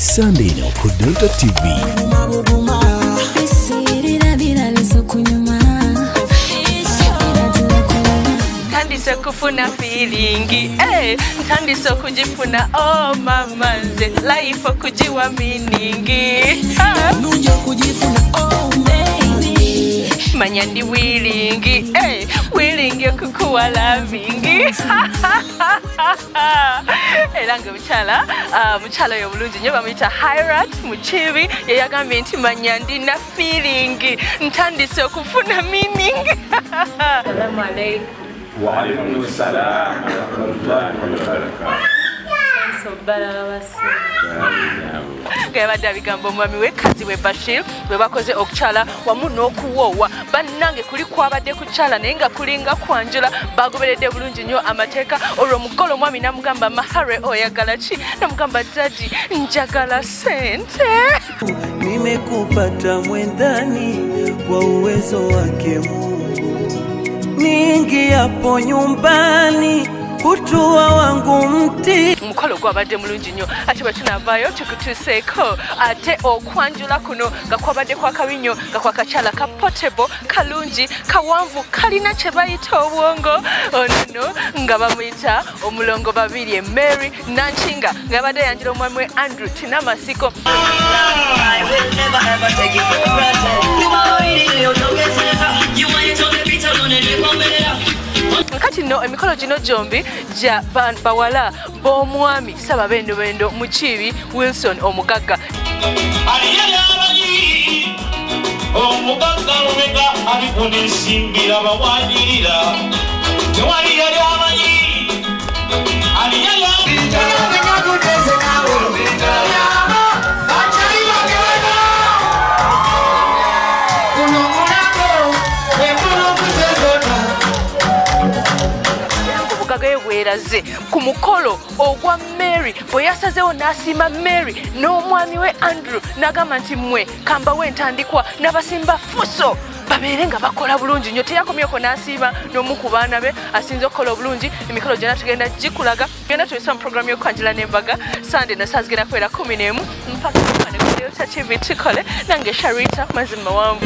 Sunday na Ukodota TV. ntandise kufuna feeling. Eh, hey, ntandise okujifuna oh mama nze life okujiwa meaning. Ah. Kujifuna oh baby. Manya ndi willing. Hey, wilingi okukuwala mingi era nga mukyala ah, mukyala oyo bulungi nnyo bamuyita hirat mukibi yeyagambye nti manya ndina filingi ntandise okufuna miningi salamu alaikum وعليكم السلام ورحمة الله وبركاته balala basi Nga yabadde abigamba omwami we kazi we bashir bwe bakoze okukyala wamu n'okuwoowa. Bannange kuli kwabadde kukyala naye nga kulinga kwanjula. Bagoberedde bulungi nnyo amateeka. Olwo omugole omwami namugamba mahare oyagala ki? Namugamba dadi njagala sente nimekupata mwendani kwa uwezo wake Mungu. Mingi yapo nyumbani, kutua wangu mti. Omukolo gwabadde mulungi nnyo. Ate bwe tunavaayo tukutuuseeko ate okwanjula kuno nga kwabadde kwa kabinyo nga kwa kakyala ka potable kalungi kawanvu kalina kye bayita obwongo. Onono nga bamuyita omulongo babiri e mary nankinga. Nga yabadde yanjira omwami we andrew tinamasiko nno emikolo gino gyombi gya ba- bawala b'omwami sababendobendo mukiibi wilson omugagga omugagga lubega aliko n'ensimbira bawanyirira tewali yali amanyi ye bweraze ku mukolo ogwa mary bwe yasazeewo n'asiima mary n'omwami we andrew n'agamba nti mmwe kambawo entandikwa n'abasimba fuso babeere nga bakola bulungi. Nnyo teyakomyeko n'asiima n'omu ku baana be asinze okukola obulungi emikolo gyonna tugenda gikulaga. Tugenda tuyisa mu programu y'okwanjula n'embaga sande nasaa zigenda kubeera 11 mpaka mukanekodeo kyakivi tukole nange sharita mazima wangu